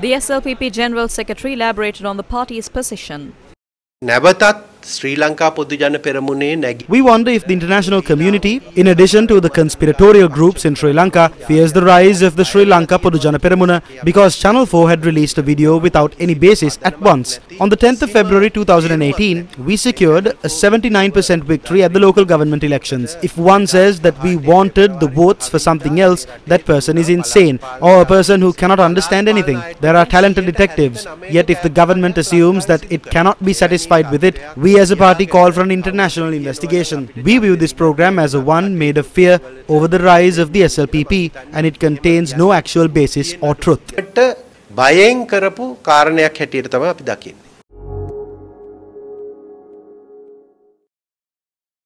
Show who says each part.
Speaker 1: The SLPP General Secretary elaborated on the party's position.
Speaker 2: නැවතත් Sri Lanka
Speaker 3: We wonder if the international community, in addition to the conspiratorial groups in Sri Lanka, fears the rise of the Sri Lanka Podujana Peramuna because Channel 4 had released a video without any basis at once. On the 10th of February 2018, we secured a 79% victory at the local government elections. If one says that we wanted the votes for something else, that person is insane or a person who cannot understand anything. There are talented detectives, yet if the government assumes that it cannot be satisfied with it, we we as a party call for an international investigation. We view this program as a one made of fear over the rise of the SLPP and it contains no actual basis or truth.
Speaker 2: බයෙන් කරපු කාරණයක් හැටියට තමයි අපි දකින්නේ.